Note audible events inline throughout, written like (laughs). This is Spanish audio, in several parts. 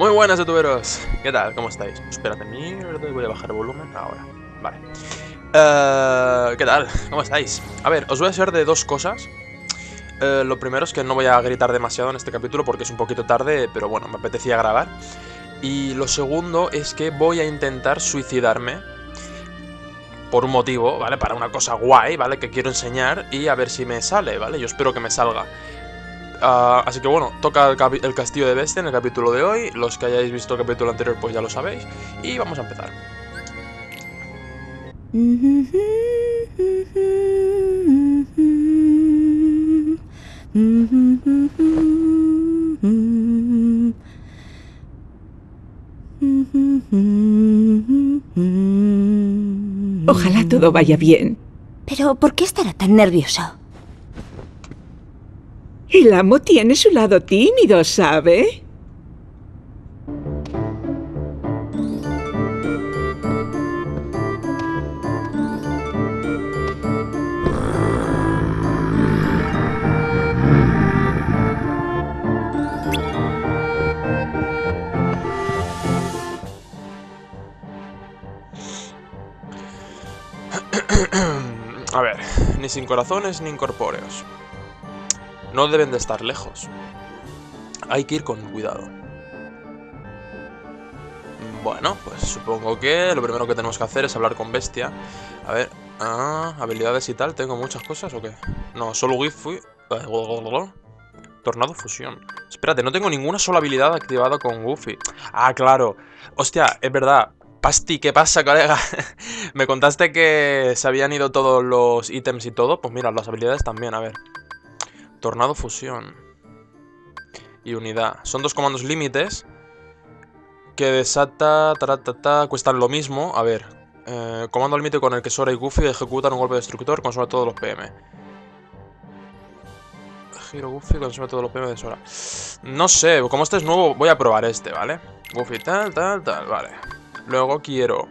Muy buenas youtuberos, ¿qué tal? ¿Cómo estáis? Espérate, mierda, voy a bajar el volumen ahora, vale uh, ¿Qué tal? ¿Cómo estáis? A ver, os voy a hacer de dos cosas uh, Lo primero es que no voy a gritar demasiado en este capítulo porque es un poquito tarde, pero bueno, me apetecía grabar Y lo segundo es que voy a intentar suicidarme por un motivo, ¿vale? Para una cosa guay, ¿vale? Que quiero enseñar y a ver si me sale, ¿vale? Yo espero que me salga. Uh, así que bueno, toca el, el, castillo de Bestia en el capítulo de hoy. Los que hayáis visto el capítulo anterior pues ya lo sabéis. Y vamos a empezar. Ojalá todo vaya bien. Pero, ¿por qué estará tan nervioso? El amo tiene su lado tímido, ¿sabe? A ver, ni sin corazones ni incorpóreos. No deben de estar lejos. Hay que ir con cuidado. Bueno, pues supongo que lo primero que tenemos que hacer es hablar con Bestia. A ver, ah, habilidades y tal, ¿tengo muchas cosas o qué? No, solo Wi-Fi. Tornado fusión. Espérate, no tengo ninguna sola habilidad activada con Goofy. Ah, claro. Hostia, es verdad. Pasti, ¿qué pasa, colega? (laughs) Me contaste que se habían ido todos los ítems y todo. Pues mira, las habilidades también, a ver. Tornado fusión. Y unidad. Son dos comandos límites. Que desata... Taratata, cuestan lo mismo. A ver. Eh, comando límite con el que Sora y Goofy ejecutan un golpe destructor. Consume todos los PM. Giro Goofy consume todos los PM de Sora. No sé, como este es nuevo, voy a probar este, ¿vale? Goofy tal, tal, tal, vale. Luego quiero...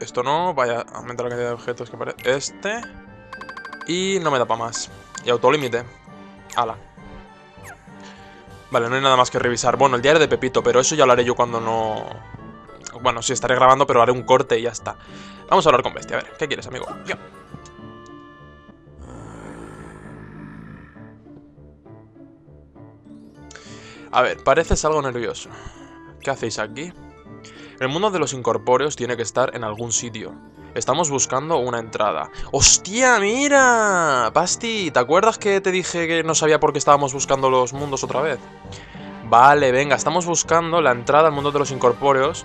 Esto no, vaya, aumenta la cantidad de objetos que aparece. Este... Y no me da para más. Y autolímite. Ala. Vale, no hay nada más que revisar. Bueno, el diario de Pepito, pero eso ya lo haré yo cuando no... Bueno, sí, estaré grabando, pero haré un corte y ya está. Vamos a hablar con Bestia. A ver, ¿qué quieres, amigo? Ya. A ver, pareces algo nervioso. ¿Qué hacéis aquí? El mundo de los incorpóreos tiene que estar en algún sitio. Estamos buscando una entrada. ¡Hostia, mira! Basti, ¿te acuerdas que te dije que no sabía por qué estábamos buscando los mundos otra vez? Vale, venga, estamos buscando la entrada al mundo de los incorpóreos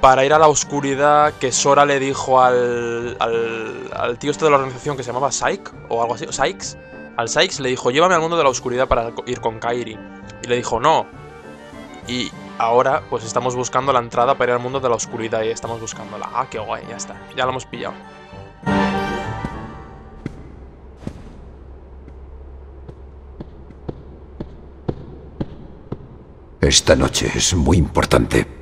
para ir a la oscuridad que Sora le dijo al, al, al tío este de la organización que se llamaba Syke o algo así, Sykes. Al Sykes le dijo, llévame al mundo de la oscuridad para ir con Kairi. Y le dijo, no. Y ahora pues estamos buscando la entrada para ir al mundo de la oscuridad y estamos buscándola. Ah, qué guay, ya está. Ya la hemos pillado. Esta noche es muy importante.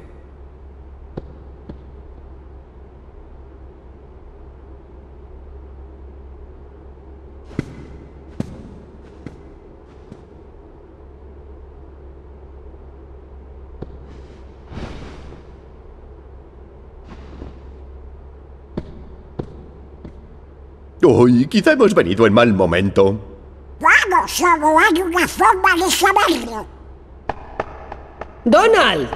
Uy, quizá hemos venido en mal momento. Bueno, solo hay una forma de saberlo. ¡Donald!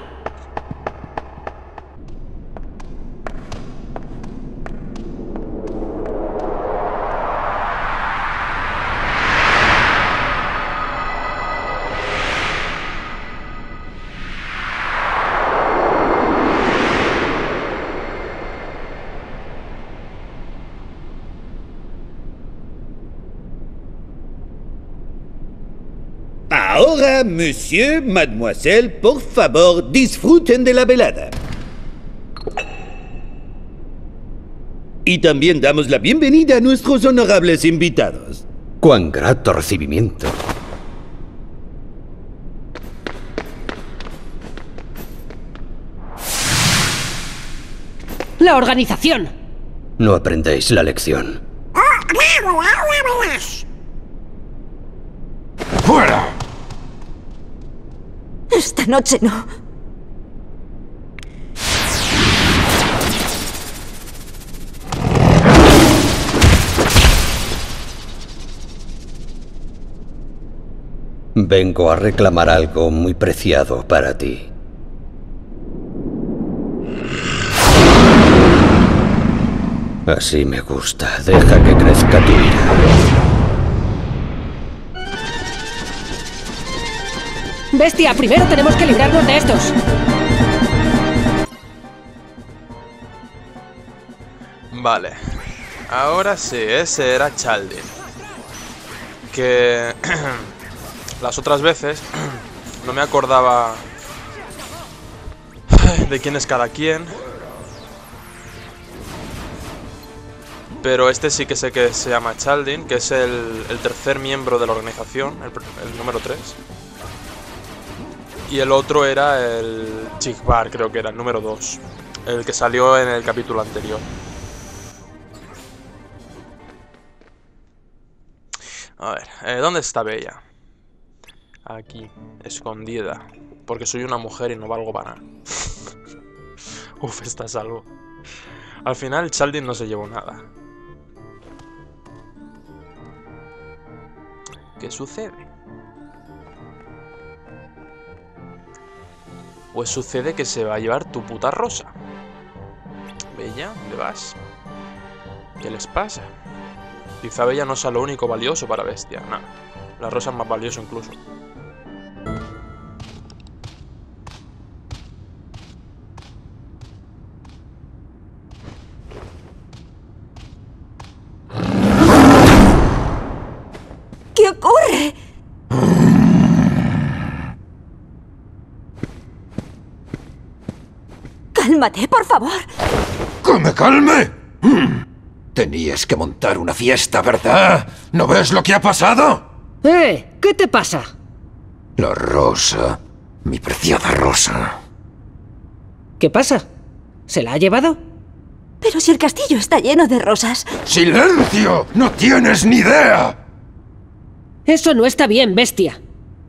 Ahora, monsieur, mademoiselle, por favor, disfruten de la velada. Y también damos la bienvenida a nuestros honorables invitados. Cuán grato recibimiento. La organización. No aprendéis la lección. ¡Oh, claro! ¡Ahora verás! ¡Fuera! Esta noche no. Vengo a reclamar algo muy preciado para ti. Así me gusta. Deja que crezca tu ira. Bestia, primero tenemos que librarnos de estos. Vale. Ahora sí, ese era Chaldin. Que... (clears throat) las otras veces (clears throat) no me acordaba (clears throat) de quién es cada quien. Pero este sí que sé que se llama Chaldin, que es el, el tercer miembro de la organización, el, el número 3. Y el otro era el Chigbar, creo que era el número 2. El que salió en el capítulo anterior. A ver, eh, ¿dónde está Bella? Aquí, escondida. Porque soy una mujer y no valgo para nada. (laughs) Uf, está salvo. Al final, Chaldin no se llevó nada. ¿Qué sucede? Pues sucede que se va a llevar tu puta rosa. Bella, ¿dónde vas? ¿Qué les pasa? Quizá Bella no sea lo único valioso para Bestia. No, la rosa es más valioso incluso. Cálmate, por favor. ¡Que me calme! Mm. Tenías que montar una fiesta, ¿verdad? ¿No ves lo que ha pasado? ¡Eh! ¿Qué te pasa? La rosa. Mi preciada rosa. ¿Qué pasa? ¿Se la ha llevado? Pero si el castillo está lleno de rosas. ¡Silencio! ¡No tienes ni idea! Eso no está bien, bestia.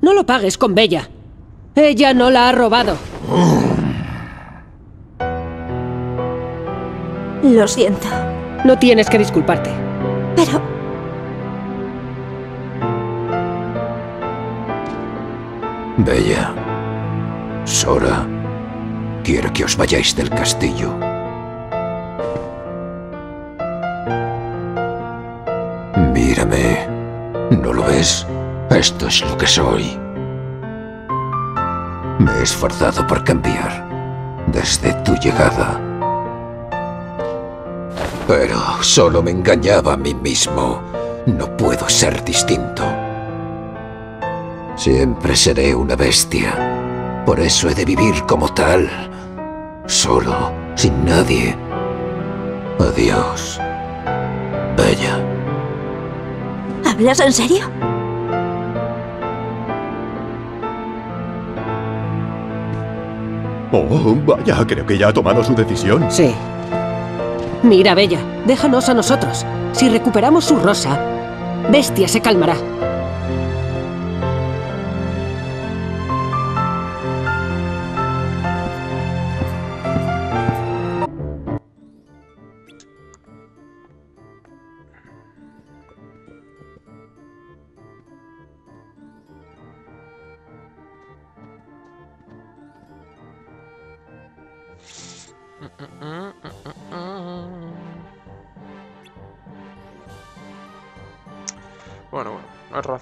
No lo pagues con Bella. Ella no la ha robado. Lo siento. No tienes que disculparte. Pero Bella. Sora. Quiero que os vayáis del castillo. Mírame. ¿No lo ves? Esto es lo que soy. Me he esforzado por cambiar desde tu llegada. Pero solo me engañaba a mí mismo. No puedo ser distinto. Siempre seré una bestia. Por eso he de vivir como tal. Solo, sin nadie. Adiós. Bella. ¿hablas en serio? Oh, vaya, creo que ya ha tomado su decisión. Sí. Mira, Bella, déjanos a nosotros. Si recuperamos su rosa, Bestia se calmará.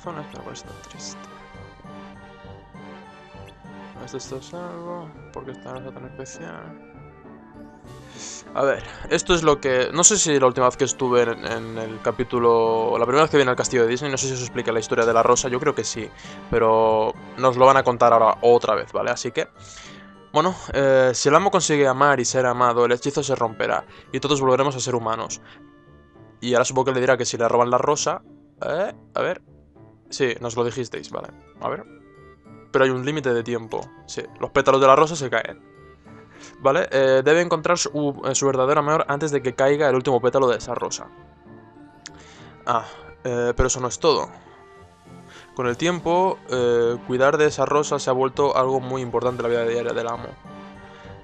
No razones, pero por esto triste. Esto está salvo, porque esta raza tan especial. A ver, esto es lo que... No sé si la última vez que estuve en, en el capítulo... La primera vez que vine al castillo de Disney, no sé si os explica la historia de la rosa, yo creo que sí. Pero nos lo van a contar ahora otra vez, ¿vale? Así que... Bueno, eh, si el amo consigue amar y ser amado, el hechizo se romperá y todos volveremos a ser humanos. Y ahora supongo que le dirá que si le roban la rosa... Eh, a ver... Sí, nos lo dijisteis, vale. A ver. Pero hay un límite de tiempo. Sí, los pétalos de la rosa se caen. ¿Vale? Eh, debe encontrar su, eh, su verdadero amor antes de que caiga el último pétalo de esa rosa. Ah, eh, pero eso no es todo. Con el tiempo, cuidar de esa rosa se ha vuelto algo muy importante en la vida diaria del amo.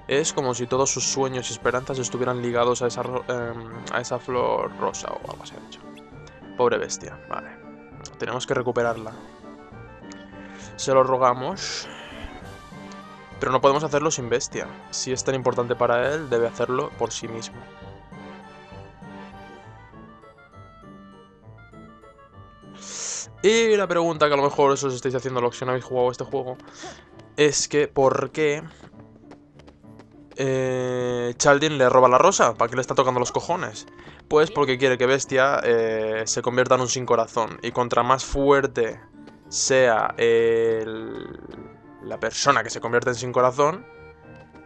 Es como si todos sus sueños y esperanzas estuvieran ligados a esa, em, a esa flor rosa o algo así. Pobre bestia, vale. Tenemos que recuperarla. Se lo rogamos. Pero no podemos hacerlo sin bestia. Si es tan importante para él, debe hacerlo por sí mismo. Y la pregunta que a lo mejor os estáis haciendo los que no habéis jugado este juego es que ¿por qué eh, Chaldin le roba la rosa? ¿Para qué le está tocando los cojones? Pues porque quiere que Bestia eh, se convierta en un sin corazón. Y contra más fuerte sea el- la persona que se convierte en sin corazón,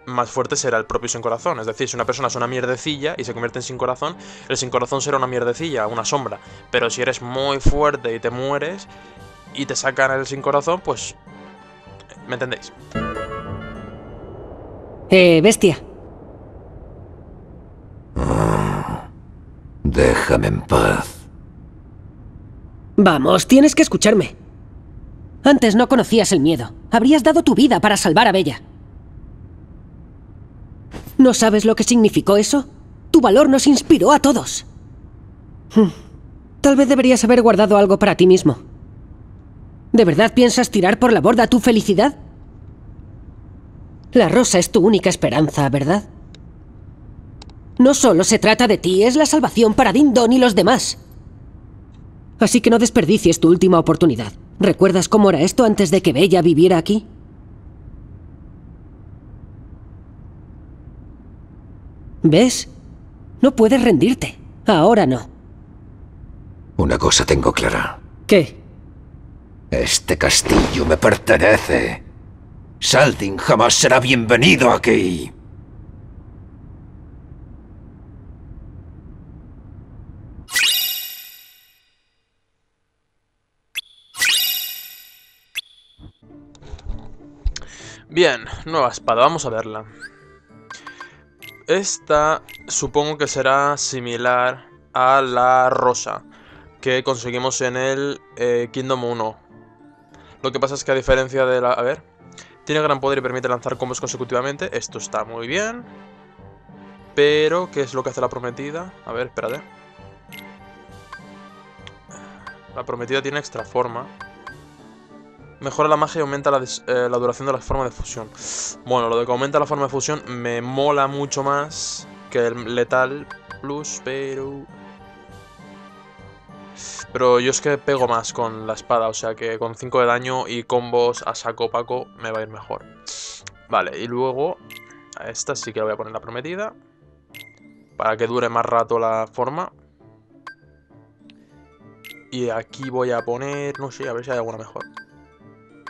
más fuerte será el propio sin corazón. Es decir, si una persona es una mierdecilla y se convierte en sin corazón, el sin corazón será una mierdecilla, una sombra. Pero si eres muy fuerte y te mueres y te sacan el sin corazón, pues... ¿Me entendéis? Eh, bestia. Déjame en paz. Vamos, tienes que escucharme. Antes no conocías el miedo. Habrías dado tu vida para salvar a Bella. ¿No sabes lo que significó eso? Tu valor nos inspiró a todos. Hmm. Tal vez deberías haber guardado algo para ti mismo. ¿De verdad piensas tirar por la borda tu felicidad? La rosa es tu única esperanza, ¿verdad? No solo se trata de ti, es la salvación para Dindon y los demás. Así que no desperdicies tu última oportunidad. ¿Recuerdas cómo era esto antes de que Bella viviera aquí? ¿Ves? No puedes rendirte. Ahora no. Una cosa tengo clara. ¿Qué? Este castillo me pertenece. Saldin jamás será bienvenido aquí. Bien, nueva espada, vamos a verla. Esta supongo que será similar a la rosa que conseguimos en el eh, Kingdom 1. Lo que pasa es que a diferencia de la... A ver. Tiene gran poder y permite lanzar combos consecutivamente. Esto está muy bien. Pero, ¿qué es lo que hace la prometida? A ver, espérate. La prometida tiene extra forma. Mejora la magia y aumenta la, eh, la duración de la forma de fusión. Bueno, lo de que aumenta la forma de fusión me mola mucho más que el letal plus, pero... Pero yo es que pego más con la espada, o sea que con 5 de daño y combos a saco paco me va a ir mejor. Vale, y luego a esta sí que le voy a poner la prometida. Para que dure más rato la forma. Y aquí voy a poner, no sé, a ver si hay alguna mejor.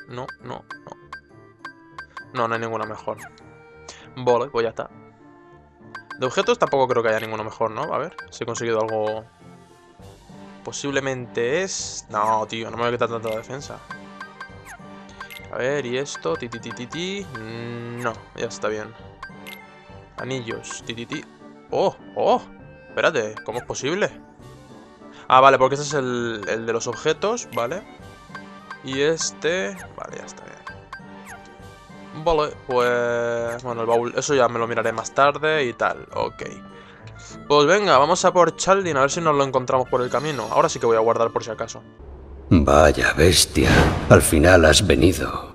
No, no, no. No, no hay ninguna mejor. Vale, pues ya está. De objetos tampoco creo que haya ninguno mejor, ¿no? A ver, si he conseguido algo... Posiblemente es... No, tío, no me voy a quitar tanto la defensa. A ver, y esto, ti, ti, ti, ti, ti. No, ya está bien. Anillos, ti, ti, ti. ¡Oh! ¡Oh! Espérate, ¿cómo es posible? Ah, vale, porque este es el, el de los objetos, ¿vale? Y este... Vale, ya está bien. Vale, pues... Bueno, el baúl, eso ya me lo miraré más tarde y tal. Ok. Pues venga, vamos a por Chaldin a ver si nos lo encontramos por el camino. Ahora sí que voy a guardar por si acaso. Vaya bestia, al final has venido.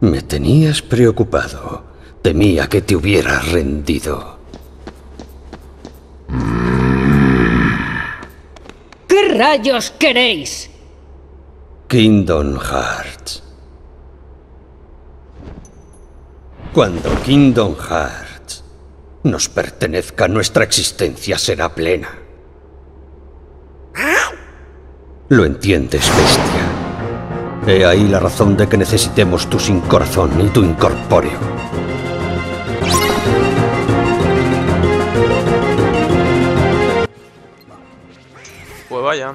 Me tenías preocupado. Temía que te hubieras rendido. ¿Qué rayos queréis? Kingdom Hearts. Cuando Kingdom Hearts nos pertenezca, nuestra existencia será plena. ¿Lo entiendes, bestia? He ahí la razón de que necesitemos tu sin corazón y tu incorpóreo. Pues vaya.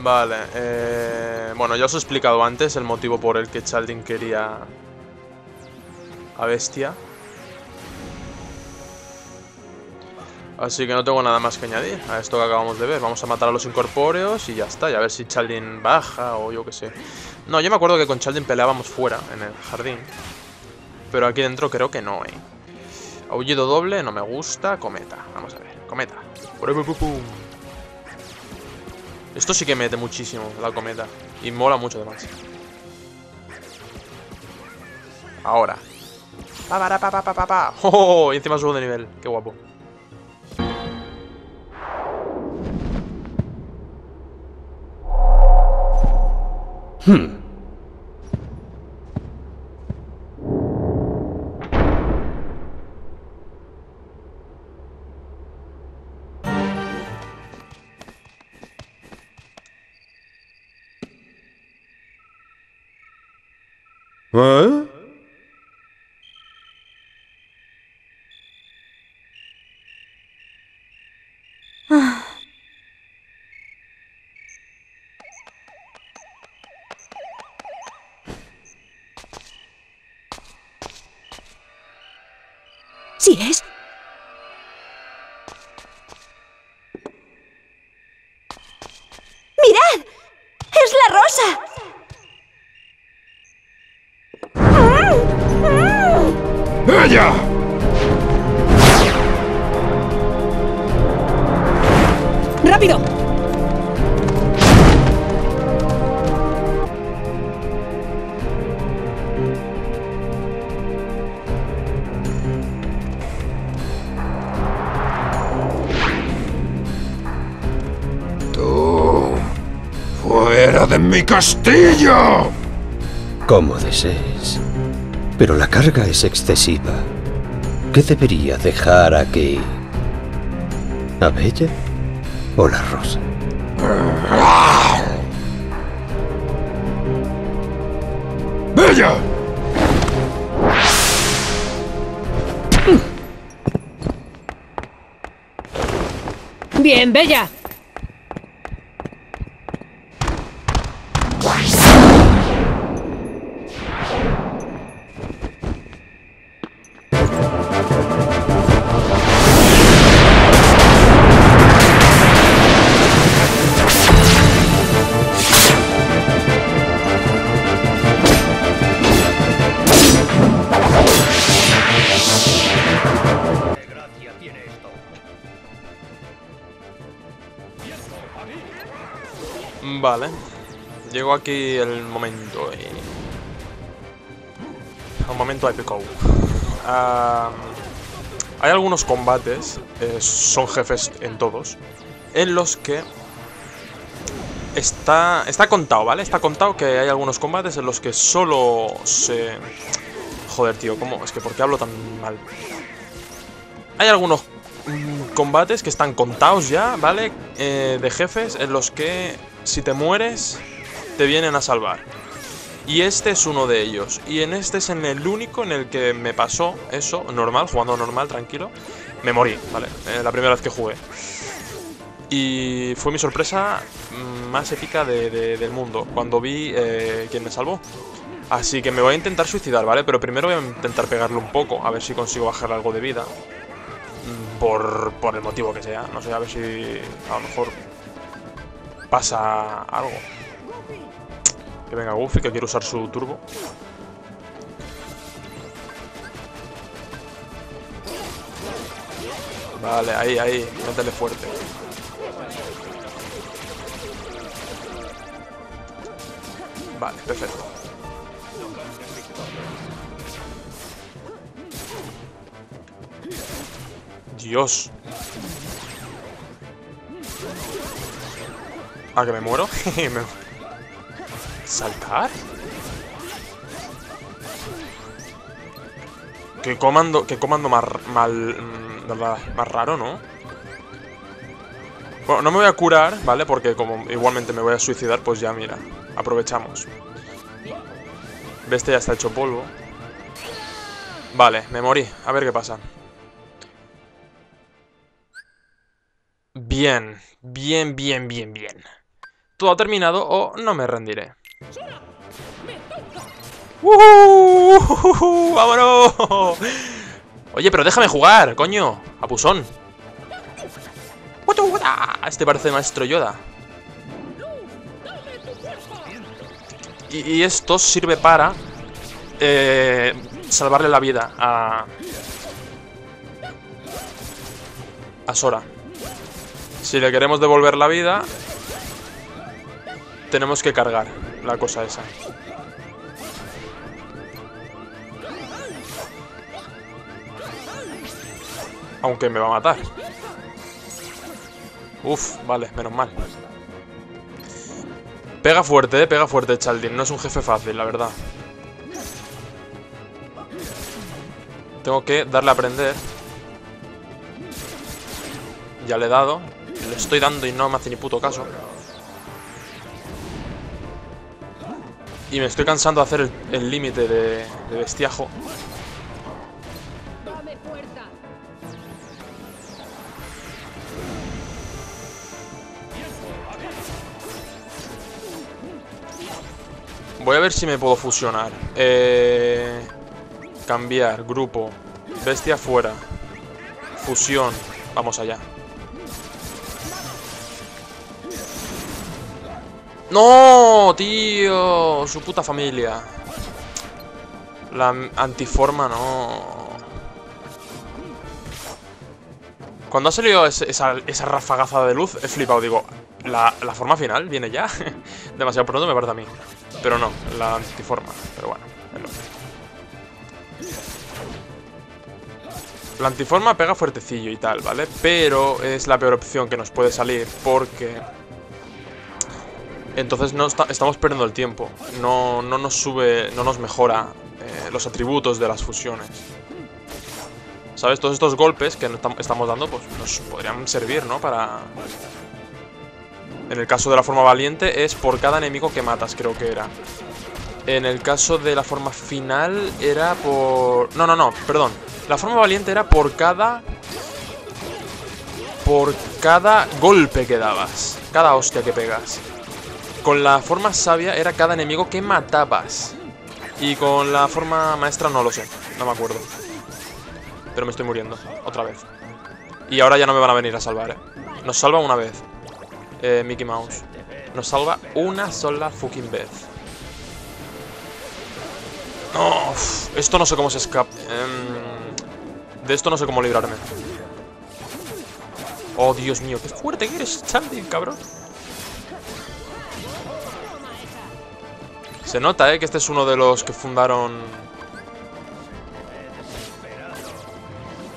Vale, eh, bueno, ya os he explicado antes el motivo por el que Chaldin quería a Bestia. Así que no tengo nada más que añadir a esto que acabamos de ver. Vamos a matar a los incorpóreos y ya está. Y a ver si Chaldin baja o yo qué sé. No, yo me acuerdo que con Chaldin peleábamos fuera, en el jardín. Pero aquí dentro creo que no, eh. Aullido doble, no me gusta. Cometa, vamos a ver. Cometa. Esto sí que mete muchísimo, la cometa. Y mola mucho además. Ahora. Pa, pa, pa, pa. (laughs) ¡Oh! Y encima subo de nivel. Qué guapo. Hmm. ¿Eh? ¡Fuera de mi castillo! Como desees. Pero la carga es excesiva. ¿Qué debería dejar aquí? ¿A Bella o la rosa? ¡Bella! ¡Bien, Bella! Vale. Llegó aquí el momento. Y... Un momento épico. Ah, hay algunos combates, eh, son jefes en todos, en los que está, está contado, ¿vale? Está contado que hay algunos combates en los que solo se... Joder, tío, ¿cómo? Es que ¿por qué hablo tan mal? Hay algunos mm, combates que están contados ya, ¿vale? Eh, de jefes en los que si te mueres te vienen a salvar. Y este es uno de ellos. Y en este es en el único en el que me pasó eso, normal, jugando normal, tranquilo. Me morí, ¿vale? Eh, la primera vez que jugué. Y fue mi sorpresa más épica de- de- del mundo, cuando vi eh, quién me salvó. Así que me voy a intentar suicidar, ¿vale? Pero primero voy a intentar pegarle un poco, a ver si consigo bajarle algo de vida. Mm, Por, por el motivo que sea, no sé, a ver si a lo mejor pasa algo. Que venga Goofy, que quiere usar su turbo. Vale, ahí, ahí, métele fuerte. Vale, perfecto. Dios. Ah, que me muero. (laughs) ¿Saltar? Qué comando, qué comando más, mal, mm, más raro, ¿no? Bueno, no me voy a curar, ¿vale? Porque como igualmente me voy a suicidar, pues ya mira, aprovechamos. Este ya está hecho polvo. Vale, me morí. A ver qué pasa. Bien, bien, bien, bien, bien. Todo ha terminado o no me rendiré. ¡Uh! (laughs) ¡Vámonos! Oye, pero déjame jugar, coño. Abusón. Este parece Maestro Yoda. Y, y esto sirve para eh, salvarle la vida a... A Sora. Si le queremos devolver la vida, tenemos que cargar la cosa esa. Aunque me va a matar. Uf, vale, menos mal. Pega fuerte, eh, pega fuerte Chaldin. No es un jefe fácil, la verdad. Tengo que darle a aprender. Ya le he dado. Le estoy dando y no me hace ni puto caso. Y me estoy cansando de hacer el límite de, de bestiajo. Voy a ver si me puedo fusionar. Eh, cambiar, grupo. Bestia fuera. Fusión. Vamos allá. ¡No, tío! Su puta familia. La antiforma no... Cuando ha salido esa, esa rafagaza de luz, he flipado. Digo, ¿la, la forma final viene ya? (laughs) Demasiado pronto me parece a mí. Pero no, la antiforma. Pero bueno, es lo La antiforma pega fuertecillo y tal, ¿vale? Pero es la peor opción que nos puede salir porque... Entonces no estamos perdiendo el tiempo. No, no, nos sube, no nos mejora eh, los atributos de las fusiones. ¿Sabes? Todos estos golpes que estamos dando, pues nos podrían servir, ¿no? Para... En el caso de la forma valiente es por cada enemigo que matas, creo que era. En el caso de la forma final era por... No, no, no, perdón. La forma valiente era por cada... Por cada golpe que dabas. Cada hostia que pegas. Con la forma sabia era cada enemigo que matabas. Y con la forma maestra no lo sé. No me acuerdo. Pero me estoy muriendo. Otra vez. Y ahora ya no me van a venir a salvar, ¿eh? Nos salva una vez. Eh, Mickey Mouse. Nos salva una sola fucking vez. No, esto no sé cómo se escapa. Em, de esto no sé cómo librarme. Oh, Dios mío, qué fuerte que eres, Chandy, cabrón. Se nota, ¿eh? Que este es uno de los que fundaron...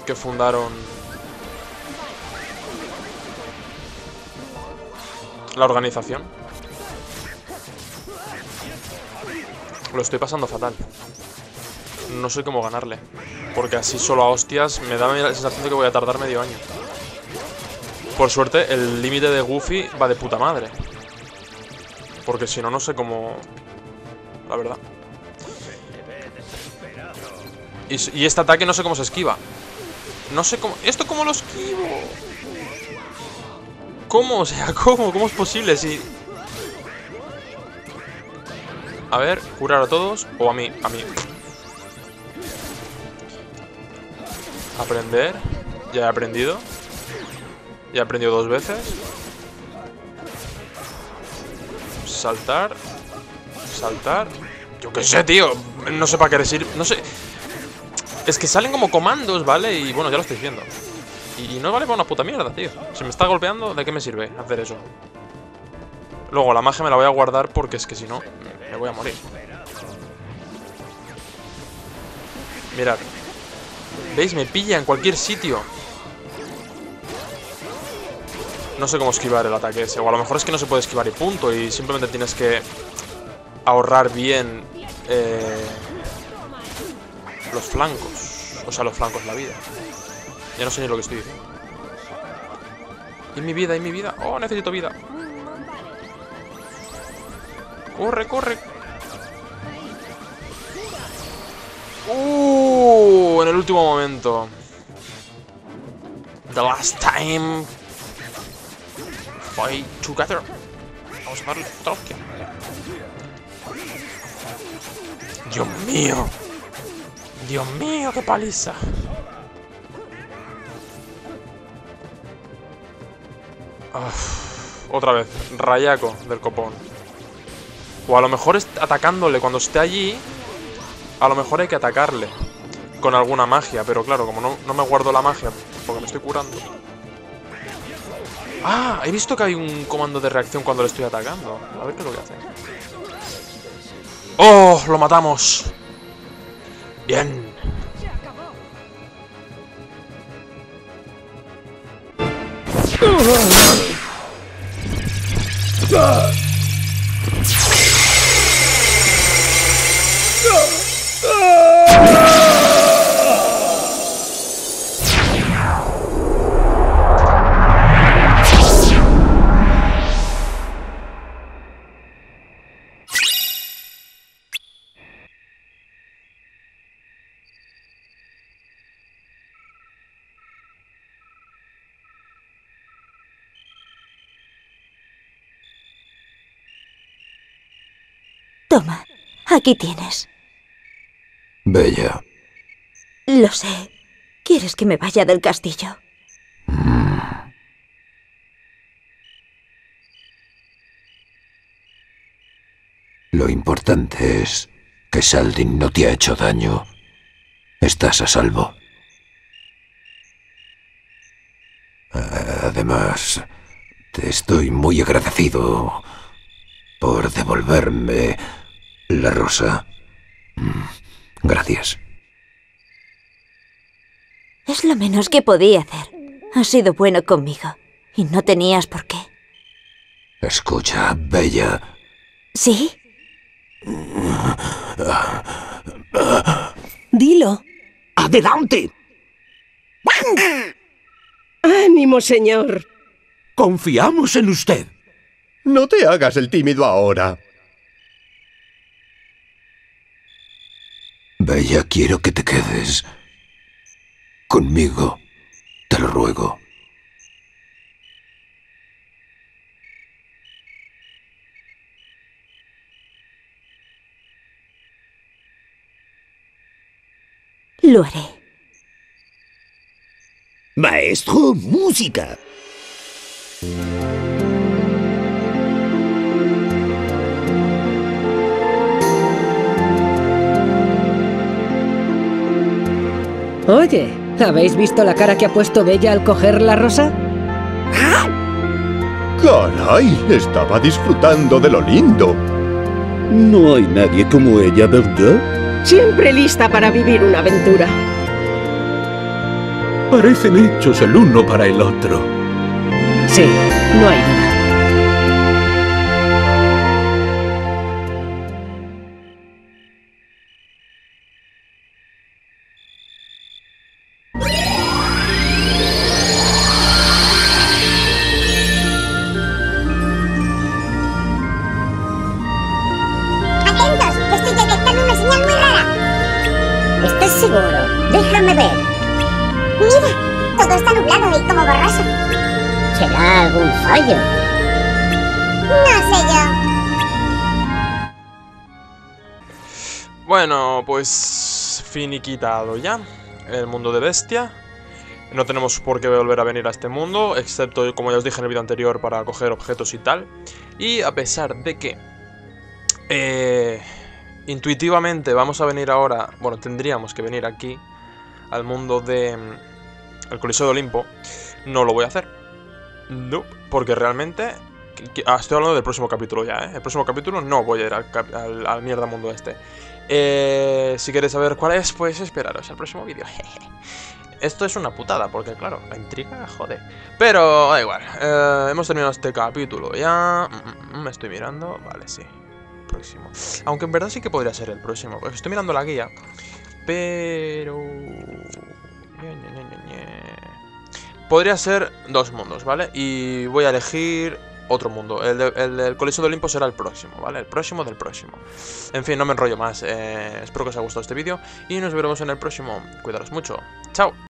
Que fundaron... La organización. Lo estoy pasando fatal. No sé cómo ganarle. Porque así solo a hostias me da la sensación de que voy a tardar medio año. Por suerte, el límite de Goofy va de puta madre. Porque si no, no sé cómo la verdad. Y, este ataque no sé cómo se esquiva. No sé cómo... ¿Esto cómo lo esquivo? ¿Cómo? O sea, (laughs) ¿cómo? ¿Cómo es posible? Si... A ver, curar a todos. O a mí, a mí. Aprender. Ya he aprendido. Ya he aprendido dos veces. Saltar. Saltar. Yo qué sé, tío. No sé para qué decir. No sé. Es que salen como comandos, ¿vale? Y bueno, ya lo estáis viendo. Y, no vale para una puta mierda, tío. Si me está golpeando, ¿de qué me sirve hacer eso? Luego, la magia me la voy a guardar porque es que si no, me voy a morir. Mirad. ¿Veis? Me pilla en cualquier sitio. No sé cómo esquivar el ataque ese. O a lo mejor es que no se puede esquivar y punto. Y simplemente tienes que ahorrar bien eh, los flancos. O sea, los flancos, la vida. Ya no sé ni lo que estoy diciendo. Y mi vida, y mi vida. Oh, necesito vida. Corre, corre. Uh, en el último momento. The last time. Fight together. Vamos a darle otra Dios mío. Dios mío, qué paliza. Otra vez, rayaco del copón. O a lo mejor atacándole cuando esté allí. A lo mejor hay que atacarle. Con alguna magia, pero claro, como no, no me guardo la magia porque me estoy curando. Ah, he visto que hay un comando de reacción cuando le estoy atacando. A ver qué es lo que hace. ¡Oh! ¡Lo matamos! Bien. Toma, aquí tienes. Bella. Lo sé. ¿Quieres que me vaya del castillo? Lo importante es que Saldin no te ha hecho daño. Estás a salvo. Además, te estoy muy agradecido por devolverme la rosa. Mm, Gracias. Es lo menos que podía hacer. Has sido bueno conmigo. Y no tenías por qué. Escucha, Bella. ¿Sí? Dilo. ¡Adelante! Ánimo, señor. Confiamos en usted. No te hagas el tímido ahora. Bella, quiero que te quedes. Conmigo. Te lo ruego. Lo haré. Maestro, música. Oye, ¿habéis visto la cara que ha puesto Bella al coger la rosa? Caray, estaba disfrutando de lo lindo. No hay nadie como ella, ¿verdad? Siempre lista para vivir una aventura. Parecen hechos el uno para el otro. Sí, no hay finiquitado ya el mundo de bestia. No tenemos por qué volver a venir a este mundo, excepto, como ya os dije en el vídeo anterior, para coger objetos y tal. Y a pesar de que eh, intuitivamente vamos a venir ahora, bueno, tendríamos que venir aquí, al mundo de mm, el Coliseo de Olimpo, no lo voy a hacer. No, porque realmente... que- que- ah, estoy hablando del próximo capítulo ya, ¿eh? El próximo capítulo no voy a ir al, cap- al- al mierda mundo este. Eh, si queréis saber cuál es, pues esperaros al próximo vídeo. (laughs) Esto es una putada, porque claro, la intriga, joder. Pero da igual, eh, hemos terminado este capítulo ya. Mm, mm, Me estoy mirando, vale, sí. Próximo. Aunque en verdad sí que podría ser el próximo, porque estoy mirando la guía. Pero... Podría ser dos mundos, ¿vale? Y voy a elegir otro mundo. El, de- Coliseo de Olimpo será el próximo, ¿vale? El próximo del próximo. En fin, no me enrollo más. eh, espero que os haya gustado este vídeo y nos veremos en el próximo. Cuidaros mucho. Chao.